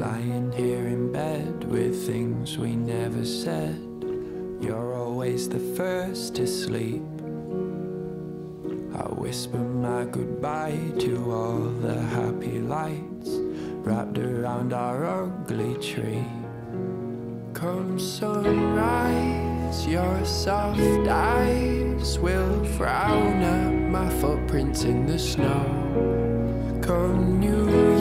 Lying here in bed with things we never said. You're always the first to sleep. I whisper my goodbye to all the happy lights wrapped around our ugly tree. Come sunrise, your soft eyes will frown at my footprints in the snow. Come new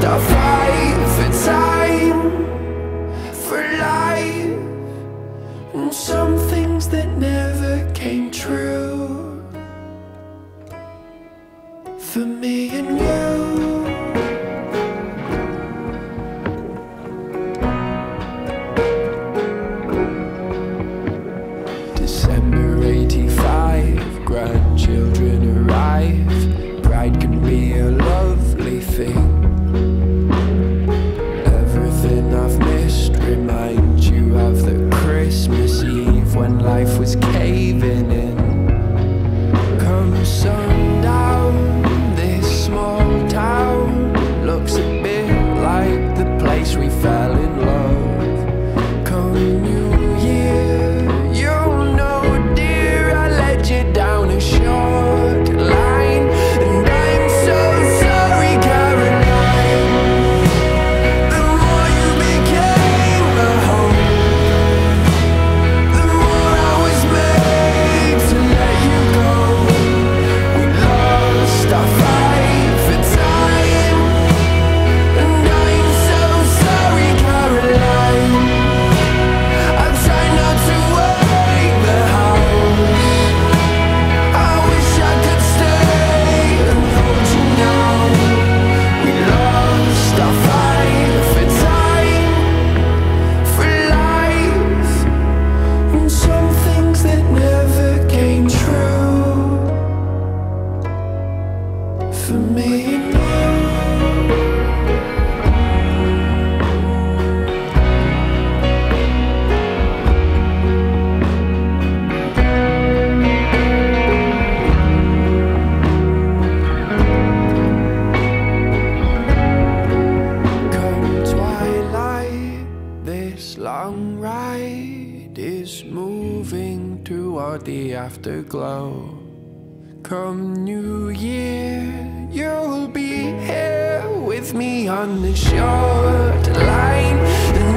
fight for time, for life And some things that never came true. For me when life was chaos. the afterglow. Come New Year, you'll be here with me on the short line.